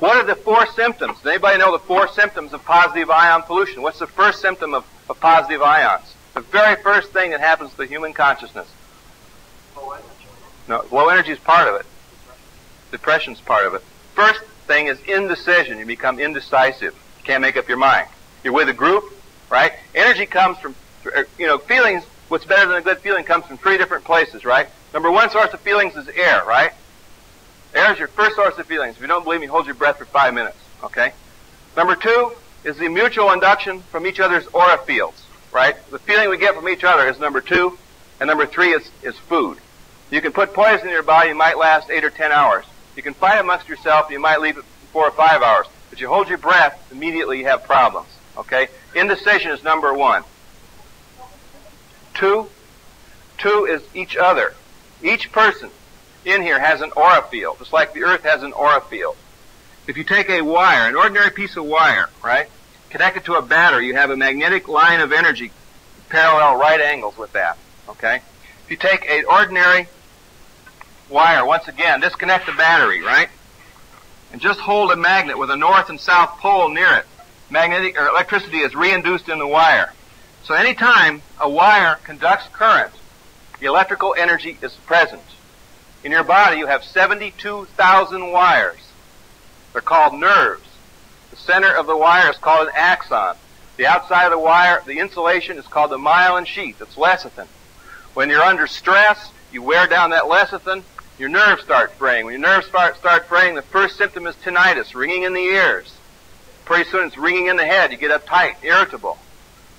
What are the four symptoms? Does anybody know the four symptoms of positive ion pollution? What's the first symptom of, of positive ions? The very first thing that happens to the human consciousness. Low energy. No, low energy is part of it. Depression is part of it. First thing is indecision. You become indecisive. You can't make up your mind. You're with a group, right? Energy comes from, er, you know, feelings. What's better than a good feeling comes from three different places, right? Number one source of feelings is air, right? Is your first source of feelings. If you don't believe me, hold your breath for five minutes, okay? Number two is the mutual induction from each other's aura fields, right? The feeling we get from each other is number two. And number three is, is food. You can put poison in your body, it might last eight or ten hours. You can fight amongst yourself, you might leave it four or five hours. But you hold your breath, immediately you have problems, okay? Indecision is number one. Two, two is each other. Each person in here has an aura field, just like the Earth has an aura field. If you take a wire, an ordinary piece of wire, right, connect it to a battery, you have a magnetic line of energy parallel right angles with that, okay? If you take an ordinary wire, once again, disconnect the battery, right? And just hold a magnet with a north and south pole near it. Magnetic or electricity is reinduced in the wire. So anytime a wire conducts current, the electrical energy is present. In your body, you have 72,000 wires. They're called nerves. The center of the wire is called an axon. The outside of the wire, the insulation is called the myelin sheath. It's lecithin. When you're under stress, you wear down that lecithin, your nerves start fraying. When your nerves start, start fraying, the first symptom is tinnitus, ringing in the ears. Pretty soon it's ringing in the head. You get uptight, irritable.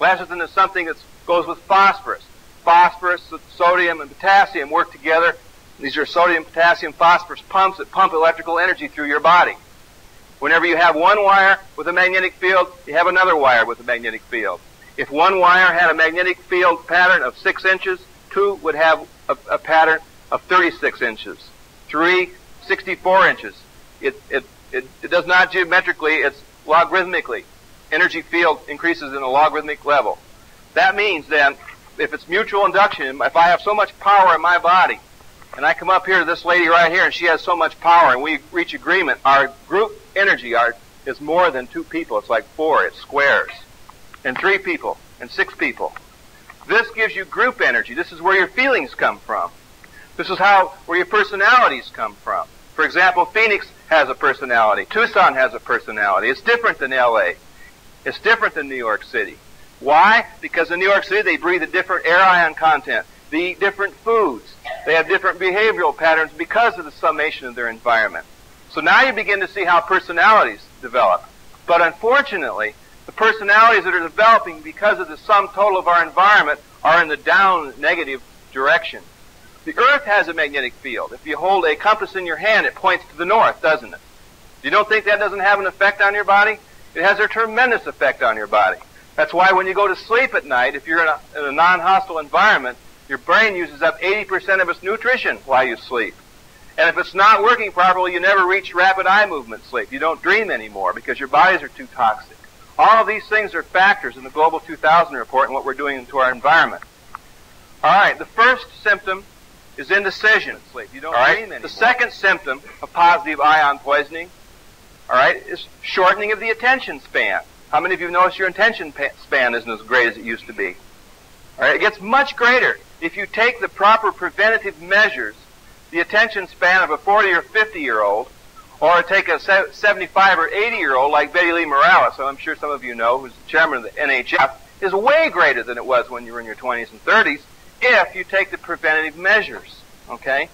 Lecithin is something that goes with phosphorus. Phosphorus, sodium, and potassium work together these are sodium, potassium, phosphorus pumps that pump electrical energy through your body. Whenever you have one wire with a magnetic field, you have another wire with a magnetic field. If one wire had a magnetic field pattern of 6 inches, two would have a, a pattern of 36 inches. Three, 64 inches. It, it, it, it does not geometrically, it's logarithmically. Energy field increases in a logarithmic level. That means then, if it's mutual induction, if I have so much power in my body, and I come up here to this lady right here, and she has so much power, and we reach agreement. Our group energy our, is more than two people. It's like four. It's squares. And three people. And six people. This gives you group energy. This is where your feelings come from. This is how where your personalities come from. For example, Phoenix has a personality. Tucson has a personality. It's different than LA. It's different than New York City. Why? Because in New York City they breathe a different air ion content. They eat different foods. They have different behavioral patterns because of the summation of their environment. So now you begin to see how personalities develop. But unfortunately, the personalities that are developing because of the sum total of our environment are in the down negative direction. The Earth has a magnetic field. If you hold a compass in your hand, it points to the north, doesn't it? You don't think that doesn't have an effect on your body? It has a tremendous effect on your body. That's why when you go to sleep at night, if you're in a, a non-hostile environment, your brain uses up 80% of its nutrition while you sleep. And if it's not working properly, you never reach rapid eye movement sleep. You don't dream anymore because your bodies are too toxic. All of these things are factors in the Global 2000 report and what we're doing to our environment. All right, the first symptom is indecision. Sleep. You don't all right? dream anymore. The second symptom of positive ion poisoning, all right, is shortening of the attention span. How many of you noticed your attention span isn't as great as it used to be? It gets much greater if you take the proper preventative measures, the attention span of a 40 or 50 year old, or take a 75 or 80 year old like Betty Lee Morales, who I'm sure some of you know, who's the chairman of the NHF, is way greater than it was when you were in your 20s and 30s if you take the preventative measures. Okay?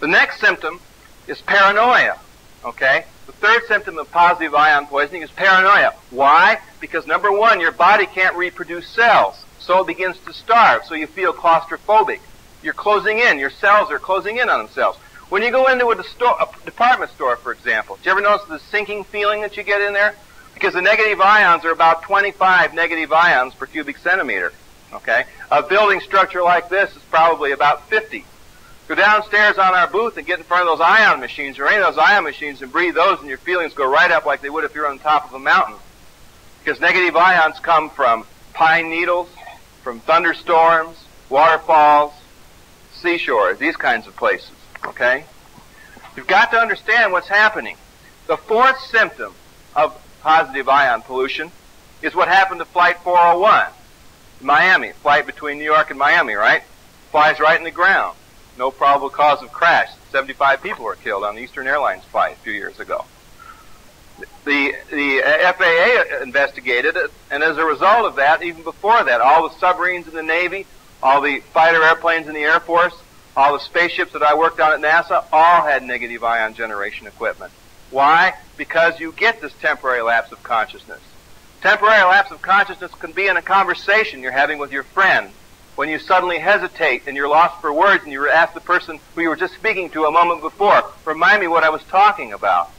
The next symptom is paranoia. Okay? The third symptom of positive ion poisoning is paranoia. Why? Because number one, your body can't reproduce cells so it begins to starve, so you feel claustrophobic. You're closing in. Your cells are closing in on themselves. When you go into a, store, a department store, for example, do you ever notice the sinking feeling that you get in there? Because the negative ions are about 25 negative ions per cubic centimeter. Okay? A building structure like this is probably about 50. Go downstairs on our booth and get in front of those ion machines or any of those ion machines and breathe those and your feelings go right up like they would if you're on top of a mountain. Because negative ions come from pine needles, from thunderstorms, waterfalls, seashores, these kinds of places. Okay? You've got to understand what's happening. The fourth symptom of positive ion pollution is what happened to Flight 401. Miami, flight between New York and Miami, right? Flies right in the ground. No probable cause of crash. 75 people were killed on the Eastern Airlines flight a few years ago. The, the FAA investigated it, and as a result of that, even before that, all the submarines in the Navy, all the fighter airplanes in the Air Force, all the spaceships that I worked on at NASA, all had negative ion generation equipment. Why? Because you get this temporary lapse of consciousness. Temporary lapse of consciousness can be in a conversation you're having with your friend when you suddenly hesitate and you're lost for words and you ask the person who you were just speaking to a moment before, remind me what I was talking about.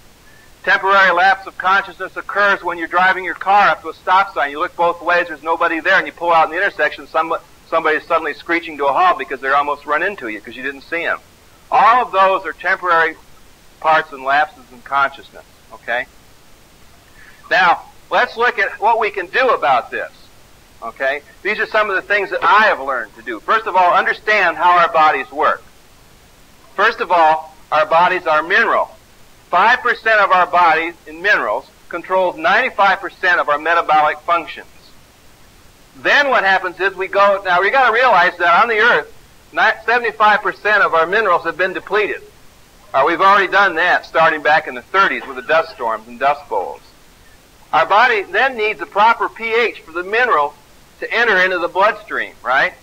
Temporary lapse of consciousness occurs when you're driving your car up to a stop sign. You look both ways, there's nobody there, and you pull out in the intersection, somebody, somebody's suddenly screeching to a halt because they're almost run into you because you didn't see them. All of those are temporary parts and lapses in consciousness, okay? Now, let's look at what we can do about this. Okay? These are some of the things that I have learned to do. First of all, understand how our bodies work. First of all, our bodies are mineral. 5% of our bodies in minerals controls 95% of our metabolic functions. Then what happens is we go, now we gotta realize that on the earth, 75% of our minerals have been depleted. Uh, we've already done that starting back in the 30s with the dust storms and dust bowls. Our body then needs a proper pH for the mineral to enter into the bloodstream, right?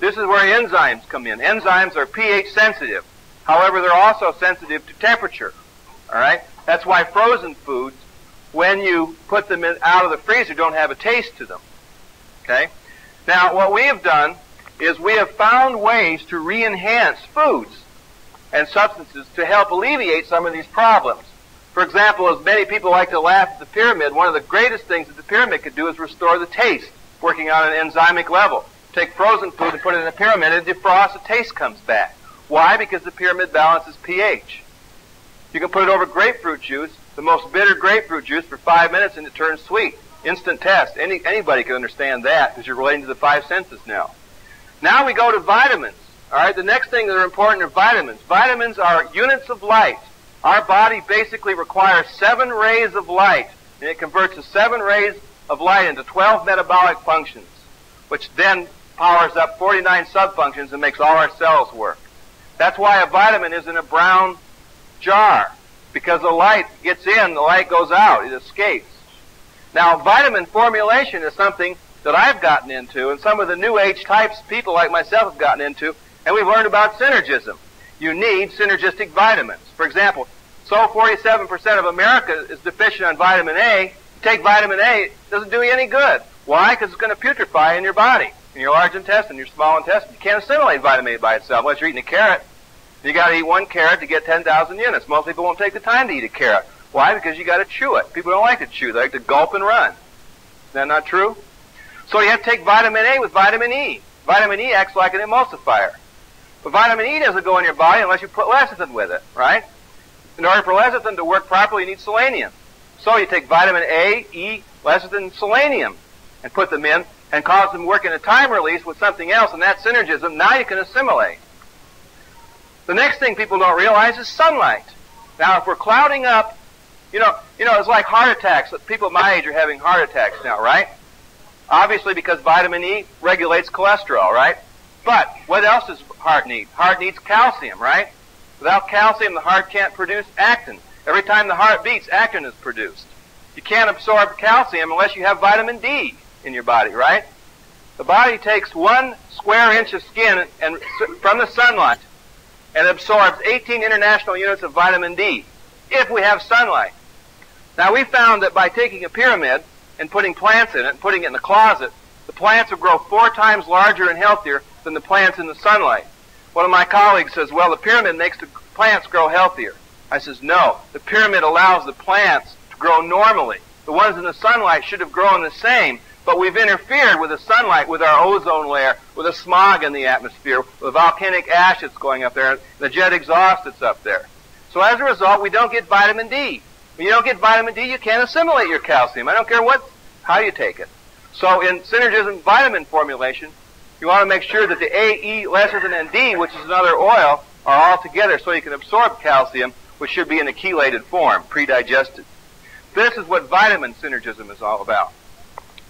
This is where enzymes come in. Enzymes are pH sensitive. However, they're also sensitive to temperature. All right? That's why frozen foods, when you put them in, out of the freezer, don't have a taste to them. Okay? Now, what we have done is we have found ways to re-enhance foods and substances to help alleviate some of these problems. For example, as many people like to laugh at the pyramid, one of the greatest things that the pyramid could do is restore the taste working on an enzymic level. Take frozen food and put it in a pyramid, it defrosts, the taste comes back. Why? Because the pyramid balances pH. You can put it over grapefruit juice, the most bitter grapefruit juice, for five minutes and it turns sweet. Instant test. Any, anybody can understand that because you're relating to the five senses now. Now we go to vitamins. All right, the next thing that are important are vitamins. Vitamins are units of light. Our body basically requires seven rays of light, and it converts the seven rays of light into 12 metabolic functions, which then powers up 49 subfunctions and makes all our cells work. That's why a vitamin is in a brown jar, because the light gets in, the light goes out, it escapes. Now, vitamin formulation is something that I've gotten into, and some of the new age types, people like myself, have gotten into, and we've learned about synergism. You need synergistic vitamins. For example, so 47% of America is deficient on vitamin A, take vitamin A, it doesn't do you any good. Why? Because it's going to putrefy in your body, in your large intestine, your small intestine. You can't assimilate vitamin A by itself unless you're eating a carrot. You got to eat one carrot to get 10,000 units. Most people won't take the time to eat a carrot. Why? Because you got to chew it. People don't like to chew; they like to gulp and run. Is that not true? So you have to take vitamin A with vitamin E. Vitamin E acts like an emulsifier. But vitamin E doesn't go in your body unless you put lecithin with it, right? In order for lecithin to work properly, you need selenium. So you take vitamin A, E, lecithin, selenium, and put them in, and cause them to work in a time release with something else, and that synergism, now you can assimilate. The next thing people don't realize is sunlight. Now, if we're clouding up, you know, you know, it's like heart attacks. People my age are having heart attacks now, right? Obviously, because vitamin E regulates cholesterol, right? But what else does heart need? Heart needs calcium, right? Without calcium, the heart can't produce actin. Every time the heart beats, actin is produced. You can't absorb calcium unless you have vitamin D in your body, right? The body takes one square inch of skin and from the sunlight and absorbs 18 international units of vitamin D if we have sunlight. Now we found that by taking a pyramid and putting plants in it and putting it in the closet, the plants will grow four times larger and healthier than the plants in the sunlight. One of my colleagues says, well, the pyramid makes the plants grow healthier. I says, no, the pyramid allows the plants to grow normally. The ones in the sunlight should have grown the same, but we've interfered with the sunlight, with our ozone layer, with the smog in the atmosphere, with volcanic ash that's going up there, and the jet exhaust that's up there. So as a result, we don't get vitamin D. When you don't get vitamin D, you can't assimilate your calcium. I don't care what, how you take it. So in synergism vitamin formulation, you want to make sure that the A, E, lecithin, and D, which is another oil, are all together so you can absorb calcium which should be in a chelated form, pre-digested. This is what vitamin synergism is all about.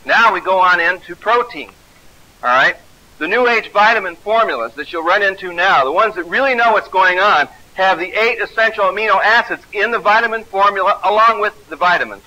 Now we go on into protein. All right? The new age vitamin formulas that you'll run into now, the ones that really know what's going on, have the eight essential amino acids in the vitamin formula along with the vitamins.